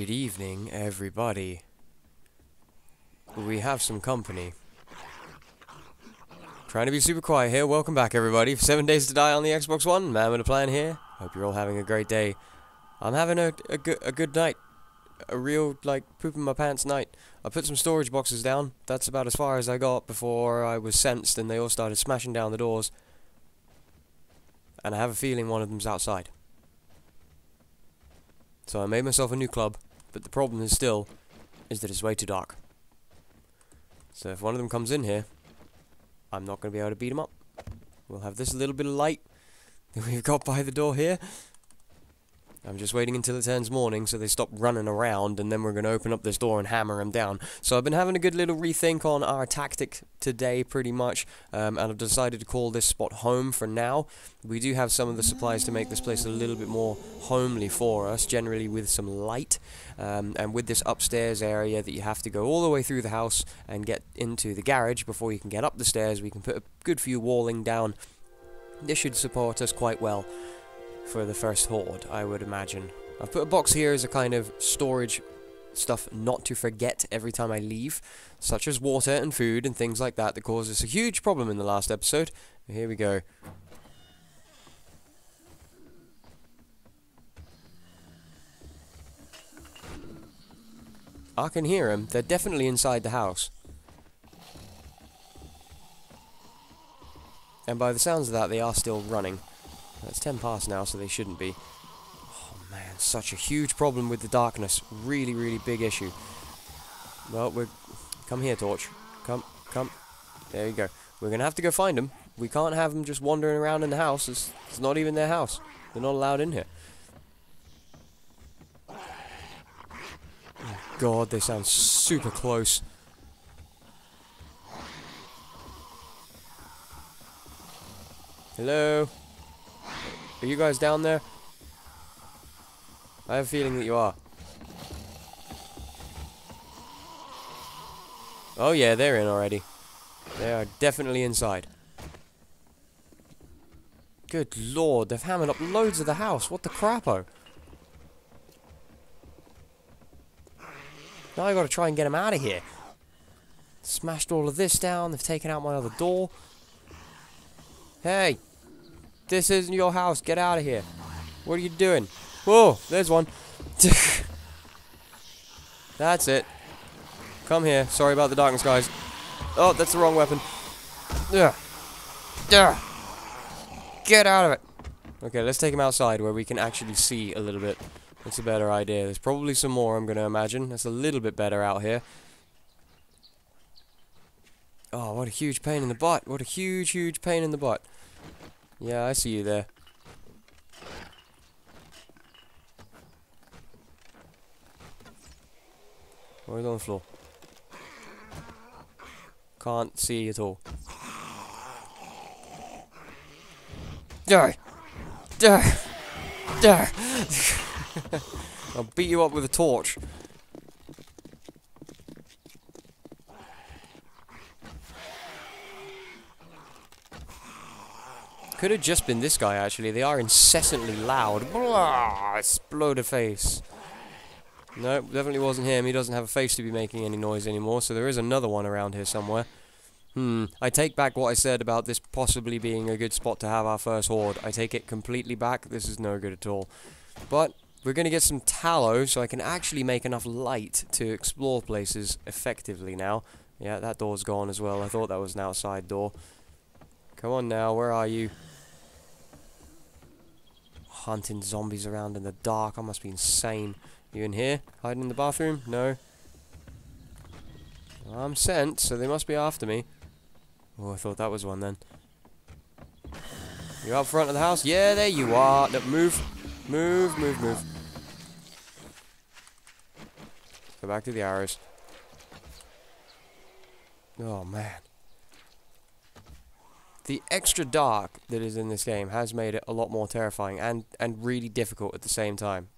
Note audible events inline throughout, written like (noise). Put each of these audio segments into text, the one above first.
Good evening, everybody. We have some company. Trying to be super quiet here. Welcome back, everybody. For Seven Days to Die on the Xbox One. Man with a plan here. Hope you're all having a great day. I'm having a, a, good, a good night. A real, like, pooping my pants night. I put some storage boxes down. That's about as far as I got before I was sensed and they all started smashing down the doors. And I have a feeling one of them's outside. So I made myself a new club, but the problem is still, is that it's way too dark. So if one of them comes in here, I'm not going to be able to beat him up. We'll have this little bit of light (laughs) that we've got by the door here. I'm just waiting until it turns morning so they stop running around and then we're going to open up this door and hammer them down. So I've been having a good little rethink on our tactic today pretty much um, and I've decided to call this spot home for now. We do have some of the supplies to make this place a little bit more homely for us, generally with some light um, and with this upstairs area that you have to go all the way through the house and get into the garage before you can get up the stairs. We can put a good few walling down. This should support us quite well for the first horde, I would imagine. I've put a box here as a kind of storage stuff not to forget every time I leave, such as water and food and things like that that caused us a huge problem in the last episode. Here we go. I can hear them. They're definitely inside the house. And by the sounds of that, they are still running. It's 10 past now, so they shouldn't be. Oh man, such a huge problem with the darkness. Really, really big issue. Well, we're... Come here, Torch. Come, come. There you go. We're going to have to go find them. We can't have them just wandering around in the house. It's, it's not even their house. They're not allowed in here. Oh God, they sound super close. Hello? Are you guys down there? I have a feeling that you are. Oh yeah, they're in already. They are definitely inside. Good lord, they've hammered up loads of the house. What the crapo? Now I gotta try and get them out of here. Smashed all of this down. They've taken out my other door. Hey! This isn't your house. Get out of here. What are you doing? Whoa, there's one. (laughs) that's it. Come here. Sorry about the darkness, guys. Oh, that's the wrong weapon. Ugh. Ugh. Get out of it. Okay, let's take him outside where we can actually see a little bit. That's a better idea. There's probably some more, I'm going to imagine. That's a little bit better out here. Oh, what a huge pain in the butt. What a huge, huge pain in the butt. Yeah, I see you there. Where's on the floor? Can't see at all. Die! Die! Die! (laughs) I'll beat you up with a torch. Could have just been this guy, actually. They are incessantly loud. Blah! Explode a face. No, definitely wasn't him. He doesn't have a face to be making any noise anymore, so there is another one around here somewhere. Hmm, I take back what I said about this possibly being a good spot to have our first horde. I take it completely back. This is no good at all. But we're going to get some tallow so I can actually make enough light to explore places effectively now. Yeah, that door's gone as well. I thought that was an outside door. Come on now, where are you? Hunting zombies around in the dark. I must be insane. You in here? Hiding in the bathroom? No. I'm sent, so they must be after me. Oh, I thought that was one then. You out front of the house? Yeah, there you are. No, move. Move, move, move. Go back to the arrows. Oh, man the extra dark that is in this game has made it a lot more terrifying and, and really difficult at the same time.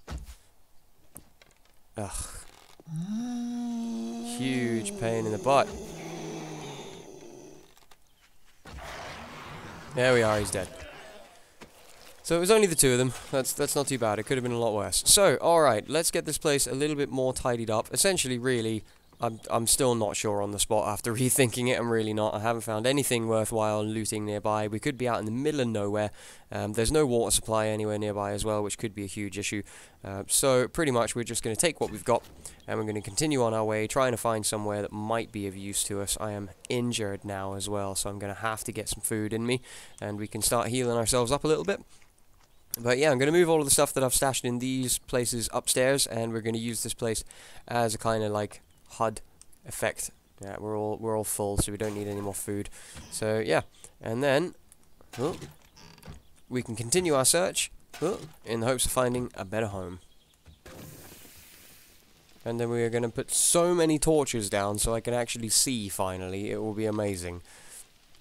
Ugh. Huge pain in the butt. There we are, he's dead. So it was only the two of them. That's that's not too bad. It could have been a lot worse. So, alright, let's get this place a little bit more tidied up. Essentially, really, I'm, I'm still not sure on the spot after (laughs) rethinking it. I'm really not. I haven't found anything worthwhile looting nearby. We could be out in the middle of nowhere. Um, there's no water supply anywhere nearby as well, which could be a huge issue. Uh, so pretty much we're just going to take what we've got and we're going to continue on our way, trying to find somewhere that might be of use to us. I am injured now as well, so I'm going to have to get some food in me and we can start healing ourselves up a little bit. But yeah, I'm going to move all of the stuff that I've stashed in these places upstairs, and we're going to use this place as a kind of like HUD effect. Yeah, we're all we're all full, so we don't need any more food. So yeah, and then oh, we can continue our search oh, in the hopes of finding a better home. And then we are going to put so many torches down so I can actually see finally. It will be amazing.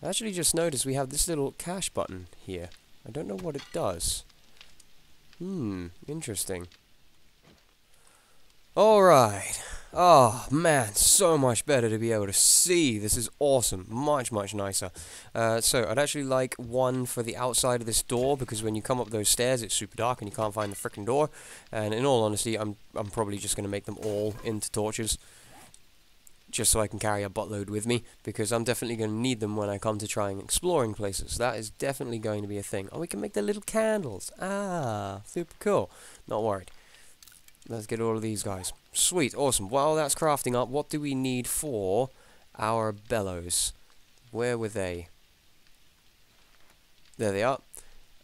I actually just noticed we have this little cash button here. I don't know what it does. Hmm, interesting. Alright. Oh, man, so much better to be able to see. This is awesome. Much, much nicer. Uh, so, I'd actually like one for the outside of this door, because when you come up those stairs, it's super dark and you can't find the freaking door. And in all honesty, I'm, I'm probably just going to make them all into torches. Just so I can carry a buttload with me, because I'm definitely going to need them when I come to trying exploring places. That is definitely going to be a thing. Oh, we can make the little candles. Ah, super cool. Not worried. Let's get all of these guys. Sweet, awesome. While that's crafting up, what do we need for our bellows? Where were they? There they are.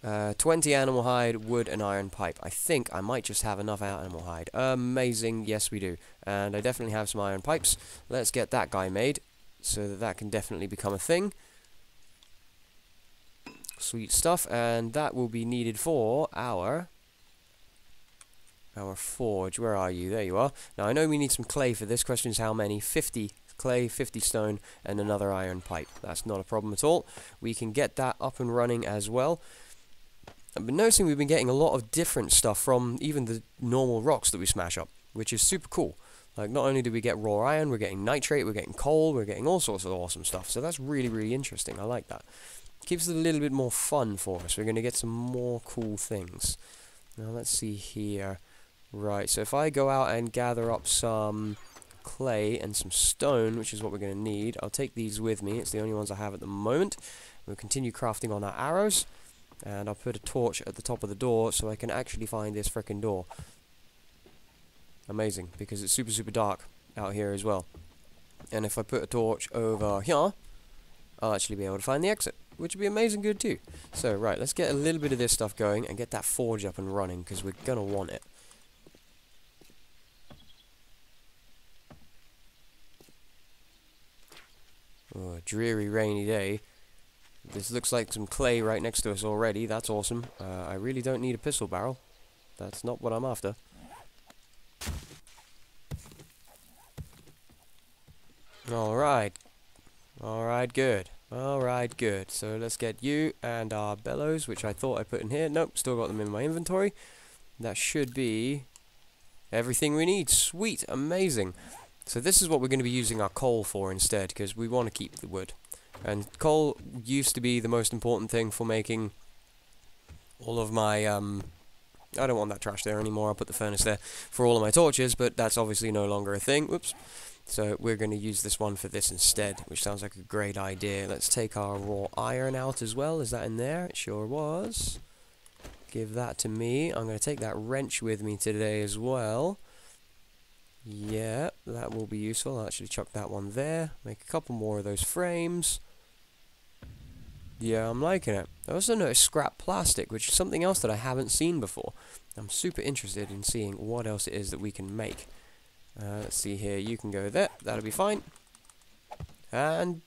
Uh, 20 animal hide, wood, and iron pipe. I think I might just have enough animal hide. Amazing, yes we do. And I definitely have some iron pipes. Let's get that guy made, so that that can definitely become a thing. Sweet stuff, and that will be needed for our our forge, where are you? There you are. Now, I know we need some clay for this. Question is how many? 50 clay, 50 stone, and another iron pipe. That's not a problem at all. We can get that up and running as well. I've been noticing we've been getting a lot of different stuff from even the normal rocks that we smash up, which is super cool. Like, not only do we get raw iron, we're getting nitrate, we're getting coal, we're getting all sorts of awesome stuff. So that's really, really interesting. I like that. Keeps it a little bit more fun for us. We're going to get some more cool things. Now, let's see here. Right, so if I go out and gather up some clay and some stone, which is what we're going to need, I'll take these with me. It's the only ones I have at the moment. We'll continue crafting on our arrows. And I'll put a torch at the top of the door so I can actually find this frickin' door. Amazing, because it's super, super dark out here as well. And if I put a torch over here, I'll actually be able to find the exit, which would be amazing good too. So, right, let's get a little bit of this stuff going and get that forge up and running, because we're going to want it. Oh, a dreary rainy day. This looks like some clay right next to us already. That's awesome. Uh, I really don't need a pistol barrel. That's not what I'm after. Alright. Alright, good. Alright, good. So let's get you and our bellows, which I thought I put in here. Nope, still got them in my inventory. That should be everything we need. Sweet, amazing. So this is what we're going to be using our coal for instead, because we want to keep the wood. And coal used to be the most important thing for making all of my, um, I don't want that trash there anymore, I'll put the furnace there for all of my torches, but that's obviously no longer a thing. Whoops. So we're going to use this one for this instead, which sounds like a great idea. Let's take our raw iron out as well. Is that in there? It sure was. Give that to me. I'm going to take that wrench with me today as well. Yeah, will be useful. I'll actually chuck that one there. Make a couple more of those frames. Yeah, I'm liking it. I also noticed scrap plastic, which is something else that I haven't seen before. I'm super interested in seeing what else it is that we can make. Uh, let's see here. You can go there. That'll be fine. And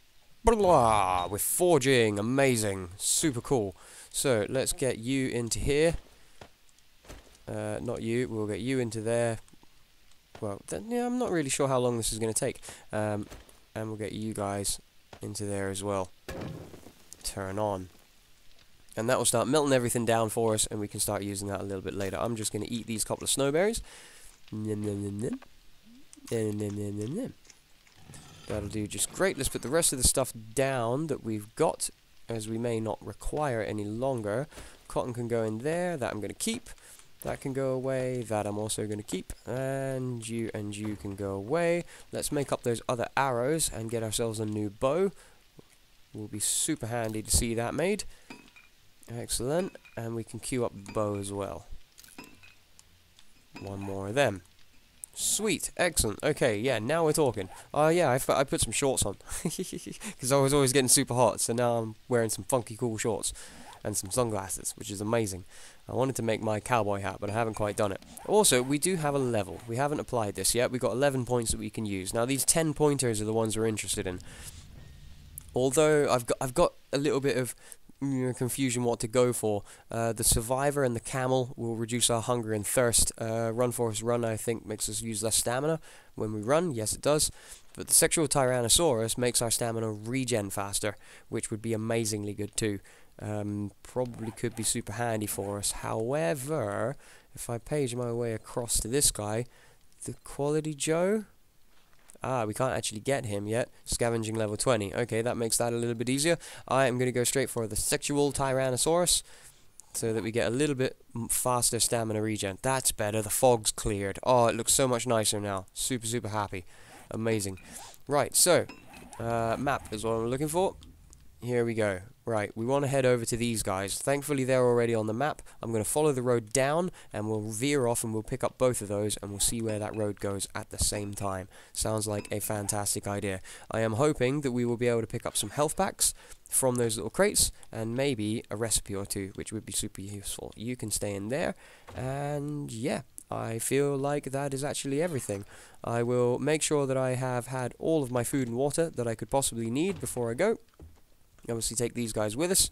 blah, blah, we're forging. Amazing. Super cool. So let's get you into here. Uh, not you. We'll get you into there well, then, yeah, I'm not really sure how long this is going to take. Um, and we'll get you guys into there as well. Turn on. And that will start melting everything down for us, and we can start using that a little bit later. I'm just going to eat these couple of snowberries. That'll do just great. Let's put the rest of the stuff down that we've got, as we may not require any longer. cotton can go in there. That I'm going to keep. That can go away. That I'm also going to keep. And you and you can go away. Let's make up those other arrows and get ourselves a new bow. Will be super handy to see that made. Excellent. And we can queue up bow as well. One more of them. Sweet, excellent. Okay, yeah, now we're talking. Uh, yeah, I, I put some shorts on. (laughs) Because I was always getting super hot, so now I'm wearing some funky cool shorts. And some sunglasses, which is amazing. I wanted to make my cowboy hat, but I haven't quite done it. Also, we do have a level. We haven't applied this yet. We've got 11 points that we can use. Now, these 10 pointers are the ones we're interested in. Although, I've got, I've got a little bit of confusion what to go for. Uh, the Survivor and the Camel will reduce our hunger and thirst. Uh, run Forest Run, I think, makes us use less stamina when we run. Yes, it does. But the Sexual Tyrannosaurus makes our stamina regen faster, which would be amazingly good too. Um, probably could be super handy for us. However, if I page my way across to this guy, the Quality Joe Ah, we can't actually get him yet. Scavenging level 20. Okay, that makes that a little bit easier. I am going to go straight for the Sexual Tyrannosaurus so that we get a little bit faster stamina regen. That's better. The fog's cleared. Oh, it looks so much nicer now. Super, super happy. Amazing. Right, so, uh, map is what I'm looking for. Here we go. Right, we want to head over to these guys. Thankfully, they're already on the map. I'm going to follow the road down, and we'll veer off, and we'll pick up both of those, and we'll see where that road goes at the same time. Sounds like a fantastic idea. I am hoping that we will be able to pick up some health packs from those little crates, and maybe a recipe or two, which would be super useful. You can stay in there, and yeah, I feel like that is actually everything. I will make sure that I have had all of my food and water that I could possibly need before I go obviously take these guys with us.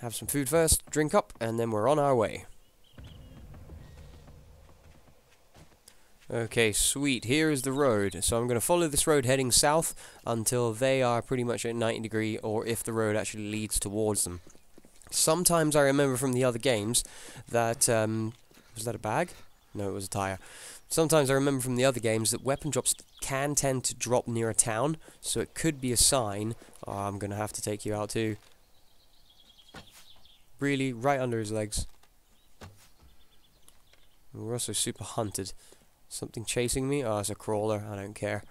Have some food first, drink up, and then we're on our way. Okay, sweet. Here is the road. So I'm going to follow this road heading south until they are pretty much at 90 degree, or if the road actually leads towards them. Sometimes I remember from the other games that... Um, was that a bag? No, it was a tire. Sometimes I remember from the other games that weapon drops can tend to drop near a town, so it could be a sign. Oh, I'm going to have to take you out too. Really, right under his legs. We're also super hunted. Something chasing me? Oh, it's a crawler. I don't care.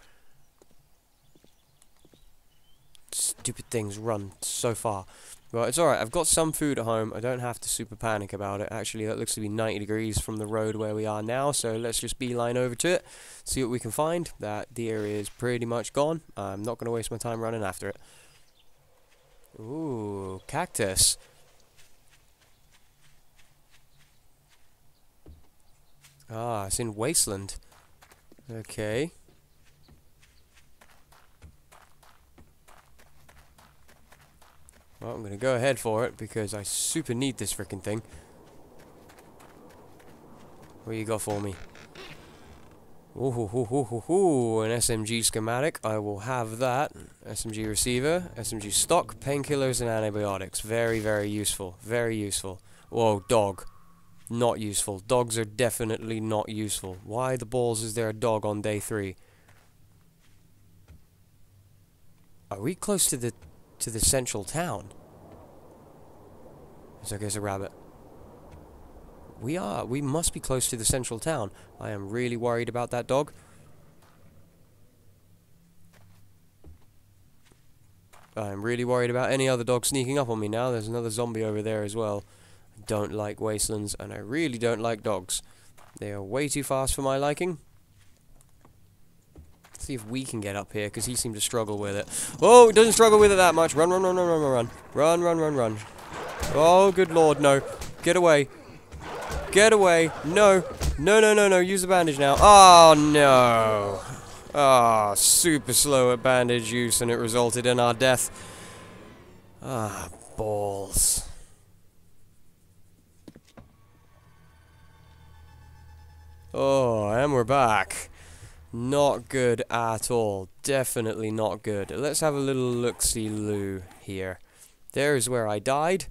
Stupid things run so far. Well, it's alright. I've got some food at home. I don't have to super panic about it. Actually, that looks to be 90 degrees from the road where we are now, so let's just beeline over to it, see what we can find. That deer is pretty much gone. I'm not going to waste my time running after it. Ooh, cactus. Ah, it's in Wasteland. Okay. Well, I'm gonna go ahead for it because I super need this freaking thing. What you got for me? Ooh, hoo, hoo, hoo, hoo. an SMG schematic. I will have that. SMG receiver, SMG stock, painkillers, and antibiotics. Very, very useful. Very useful. Whoa, dog. Not useful. Dogs are definitely not useful. Why the balls is there a dog on day three? Are we close to the to the central town. It's okay, it's a rabbit. We are. We must be close to the central town. I am really worried about that dog. I'm really worried about any other dog sneaking up on me now. There's another zombie over there as well. I don't like wastelands, and I really don't like dogs. They are way too fast for my liking see if we can get up here, because he seemed to struggle with it. Oh, he doesn't struggle with it that much. Run, run, run, run, run, run, run. Run, run, run, run. Oh, good lord, no. Get away. Get away. No. No, no, no, no. Use the bandage now. Oh, no. Ah, oh, super slow at bandage use, and it resulted in our death. Ah, balls. Oh, and we're back. Not good at all. Definitely not good. Let's have a little look-see-loo here. There is where I died.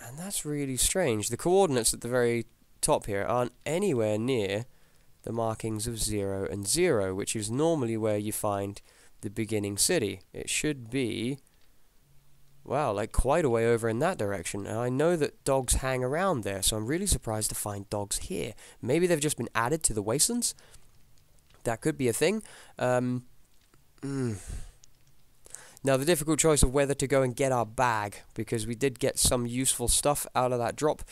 And that's really strange. The coordinates at the very top here aren't anywhere near the markings of 0 and 0, which is normally where you find the beginning city. It should be Wow, like quite a way over in that direction. And I know that dogs hang around there, so I'm really surprised to find dogs here. Maybe they've just been added to the wastelands? That could be a thing. Um, mm. Now, the difficult choice of whether to go and get our bag, because we did get some useful stuff out of that drop,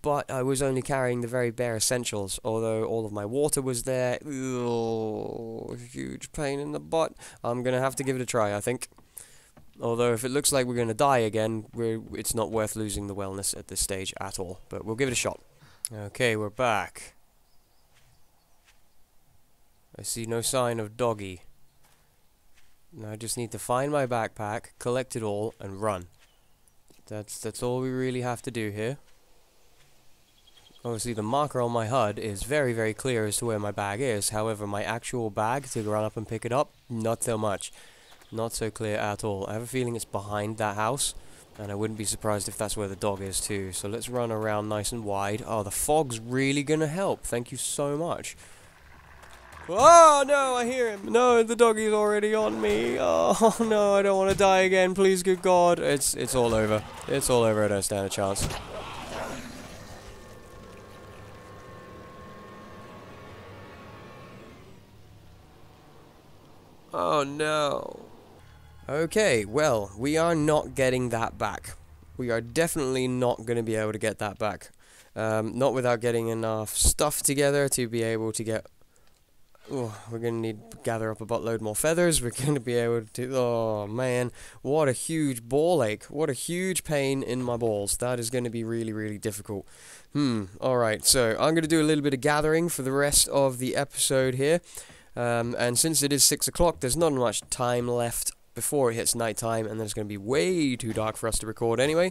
but I was only carrying the very bare essentials, although all of my water was there. Ugh, huge pain in the butt. I'm going to have to give it a try, I think. Although if it looks like we're going to die again, it's not worth losing the wellness at this stage at all. But we'll give it a shot. Okay, we're back. I see no sign of doggy. Now I just need to find my backpack, collect it all, and run. That's that's all we really have to do here. Obviously the marker on my HUD is very very clear as to where my bag is, however my actual bag to run up and pick it up, not so much. Not so clear at all. I have a feeling it's behind that house. And I wouldn't be surprised if that's where the dog is too. So let's run around nice and wide. Oh, the fog's really going to help. Thank you so much. Oh, no, I hear him. No, the doggy's already on me. Oh, (laughs) no, I don't want to die again. Please, good God. It's, it's all over. It's all over. I don't stand a chance. Oh, no. Okay, well, we are not getting that back. We are definitely not going to be able to get that back. Um, not without getting enough stuff together to be able to get... Oh, we're going to need to gather up a buttload more feathers. We're (laughs) going to be able to... Oh, man. What a huge ball ache. What a huge pain in my balls. That is going to be really, really difficult. Hmm, alright. So, I'm going to do a little bit of gathering for the rest of the episode here. Um, and since it is 6 o'clock, there's not much time left before it hits nighttime, and then it's going to be way too dark for us to record anyway.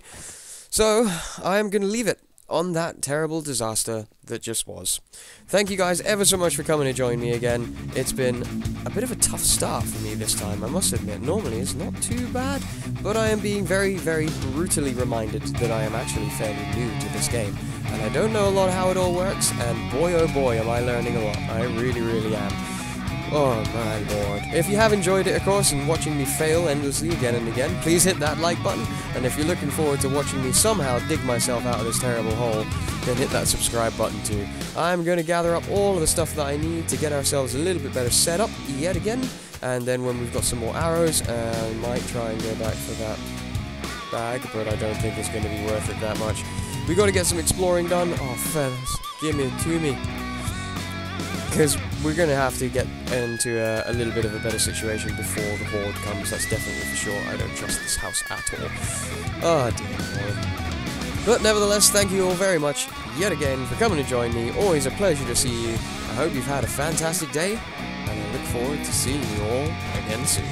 So, I'm going to leave it on that terrible disaster that just was. Thank you guys ever so much for coming to join me again. It's been a bit of a tough start for me this time, I must admit. Normally it's not too bad, but I am being very, very brutally reminded that I am actually fairly new to this game. And I don't know a lot how it all works, and boy oh boy am I learning a lot. I really, really am. Oh my lord. If you have enjoyed it, of course, and watching me fail endlessly again and again, please hit that like button. And if you're looking forward to watching me somehow dig myself out of this terrible hole, then hit that subscribe button too. I'm going to gather up all of the stuff that I need to get ourselves a little bit better set up yet again. And then when we've got some more arrows, uh, I might try and go back for that bag, but I don't think it's going to be worth it that much. We got to get some exploring done. Oh, feathers. Give me to me because we're going to have to get into a, a, little bit of a better situation before the horde comes, that's definitely for sure. I don't trust this house at all. Oh dear. But nevertheless, thank you all very much yet again for coming to join me. Always a pleasure to see you. I hope you've had a fantastic day, and I look forward to seeing you all again soon.